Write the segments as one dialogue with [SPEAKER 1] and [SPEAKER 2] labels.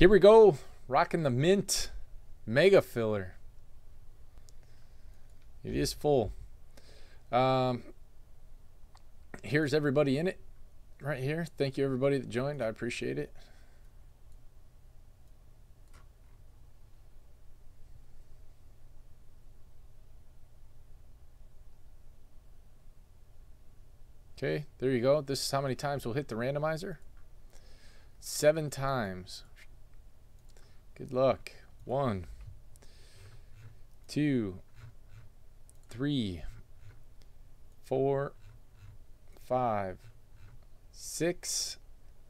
[SPEAKER 1] Here we go. Rocking the mint mega filler. It is full. Um, here's everybody in it right here. Thank you, everybody that joined. I appreciate it. Okay, there you go. This is how many times we'll hit the randomizer. Seven times. Good luck. One, two, three, four, five, six.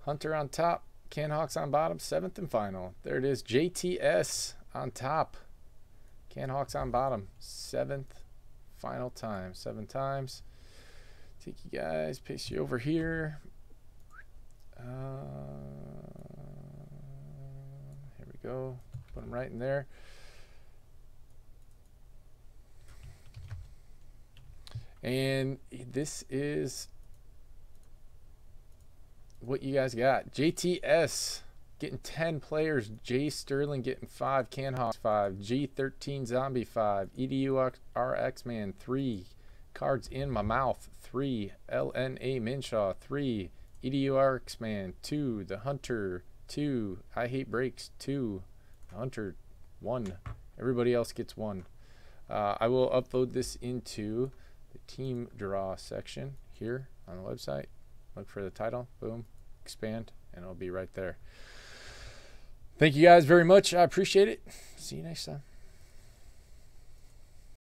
[SPEAKER 1] Hunter on top. Canhawks on bottom. Seventh and final. There it is. JTS on top. Canhawks on bottom. Seventh final time. Seven times. Take you guys, paste you over here. Uh, go. Put them right in there. And this is what you guys got. JTS getting 10 players. J Sterling getting 5. Canhawks 5. G13 Zombie 5. EDU RX Man 3. Cards in my mouth 3. LNA Minshaw 3. EDU RX Man 2. The Hunter 2. I Hate Breaks 2. Hunter 1. Everybody else gets 1. Uh, I will upload this into the team draw section here on the website. Look for the title, boom, expand, and it'll be right there. Thank you guys very much. I appreciate it. See you next time.